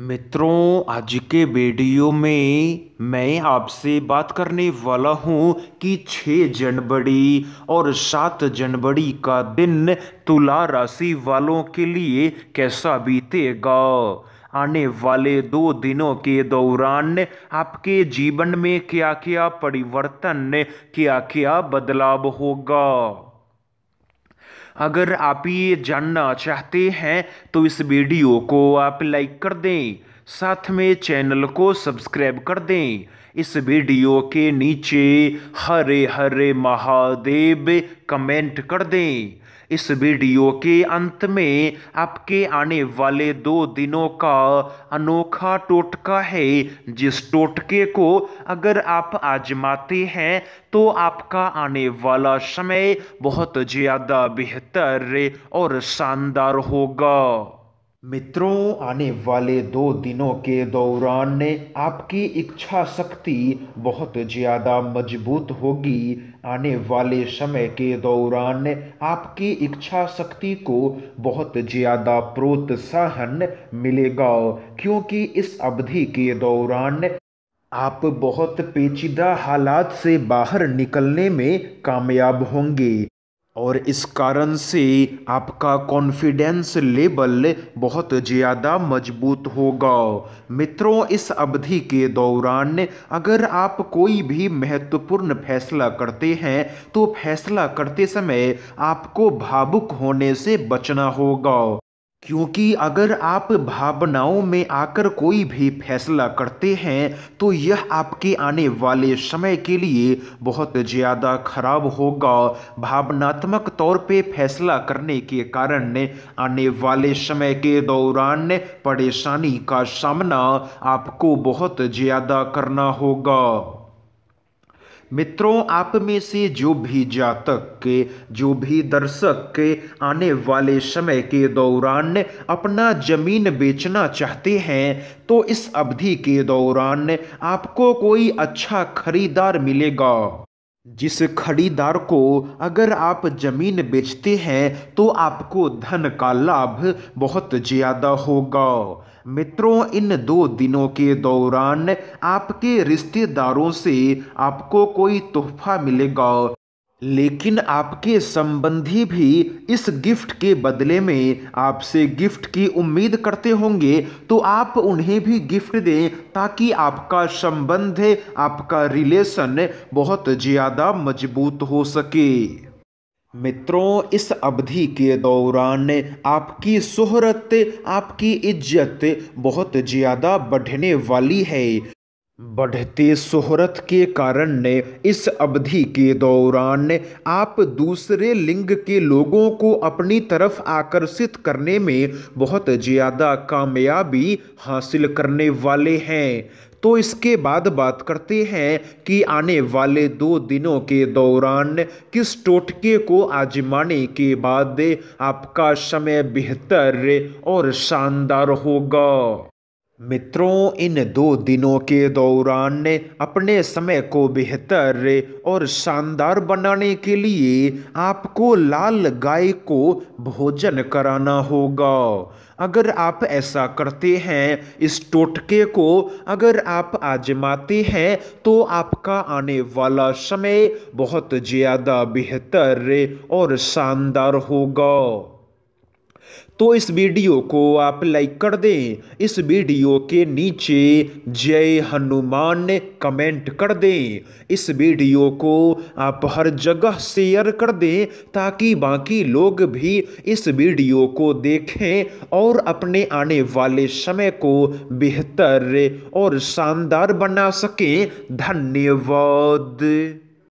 मित्रों, आज के वीडियो में मैं आपसे बात करने वाला हूँ कि 6 जनवरी और 7 जनवरी का दिन तुला राशि वालों के लिए कैसा बीतेगा? आने वाले दो दिनों के दौरान आपके जीवन में क्या क्या परिवर्तन क्या क्या बदलाव होगा? अगर आप ये जानना चाहते हैं तो इस वीडियो को आप लाइक कर दें, साथ में चैनल को सब्सक्राइब कर दें। इस वीडियो के नीचे हरे हरे महादेव कमेंट कर दें। इस वीडियो के अंत में आपके आने वाले दो दिनों का अनोखा टोटका है। जिस टोटके को अगर आप आजमाते हैं तो आपका आने वाला समय बहुत ज़्यादा बेहतर और शानदार होगा। मित्रों, आने वाले दो दिनों के दौरान आपकी इच्छा शक्ति बहुत ज़्यादा मज़बूत होगी। आने वाले समय के दौरान आपकी इच्छा शक्ति को बहुत ज़्यादा प्रोत्साहन मिलेगा, क्योंकि इस अवधि के दौरान आप बहुत पेचीदा हालात से बाहर निकलने में कामयाब होंगे। और इस कारण से आपका कॉन्फिडेंस लेवल बहुत ज़्यादा मज़बूत होगा। मित्रों, इस अवधि के दौरान अगर आप कोई भी महत्वपूर्ण फैसला करते हैं तो फैसला करते समय आपको भावुक होने से बचना होगा। क्योंकि अगर आप भावनाओं में आकर कोई भी फैसला करते हैं तो यह आपके आने वाले समय के लिए बहुत ज़्यादा खराब होगा। भावनात्मक तौर पे फैसला करने के कारण आने वाले समय के दौरान परेशानी का सामना आपको बहुत ज़्यादा करना होगा। मित्रों, आप में से जो भी जातक के, जो भी दर्शक के आने वाले समय के दौरान अपना ज़मीन बेचना चाहते हैं तो इस अवधि के दौरान आपको कोई अच्छा खरीदार मिलेगा। जिस खरीदार को अगर आप ज़मीन बेचते हैं तो आपको धन का लाभ बहुत ज़्यादा होगा। मित्रों, इन दो दिनों के दौरान आपके रिश्तेदारों से आपको कोई तोहफा मिलेगा। लेकिन आपके संबंधी भी इस गिफ्ट के बदले में आपसे गिफ्ट की उम्मीद करते होंगे तो आप उन्हें भी गिफ्ट दें ताकि आपका संबंध, आपका रिलेशन बहुत ज़्यादा मज़बूत हो सके। मित्रों, इस अवधि के दौरान आपकी शोहरत आपकी इज़्ज़त बहुत ज़्यादा बढ़ने वाली है। बढ़ते शोहरत के कारण ने, इस अवधि के दौरान आप दूसरे लिंग के लोगों को अपनी तरफ़ आकर्षित करने में बहुत ज़्यादा कामयाबी हासिल करने वाले हैं। तो इसके बाद बात करते हैं कि आने वाले दो दिनों के दौरान किस टोटके को आजमाने के बाद आपका समय बेहतर और शानदार होगा। मित्रों, इन दो दिनों के दौरान अपने समय को बेहतर और शानदार बनाने के लिए आपको लाल गाय को भोजन कराना होगा। अगर आप ऐसा करते हैं, इस टोटके को अगर आप आजमाते हैं तो आपका आने वाला समय बहुत ज़्यादा बेहतर और शानदार होगा। तो इस वीडियो को आप लाइक कर दें। इस वीडियो के नीचे जय हनुमान कमेंट कर दें। इस वीडियो को आप हर जगह शेयर कर दें ताकि बाकी लोग भी इस वीडियो को देखें और अपने आने वाले समय को बेहतर और शानदार बना सकें। धन्यवाद।